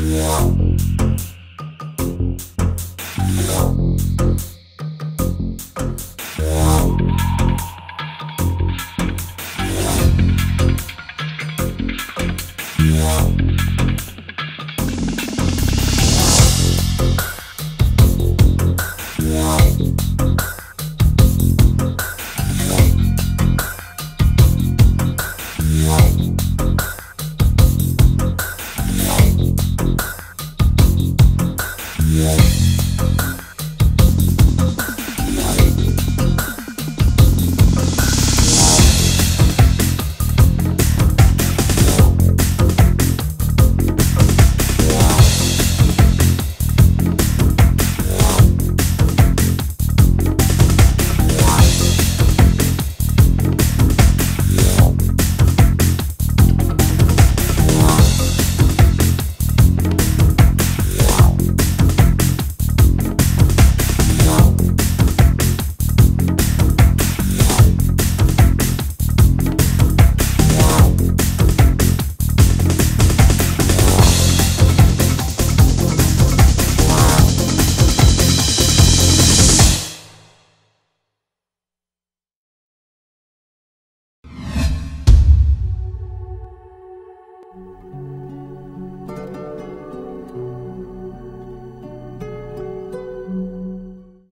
Yeah. Yeah.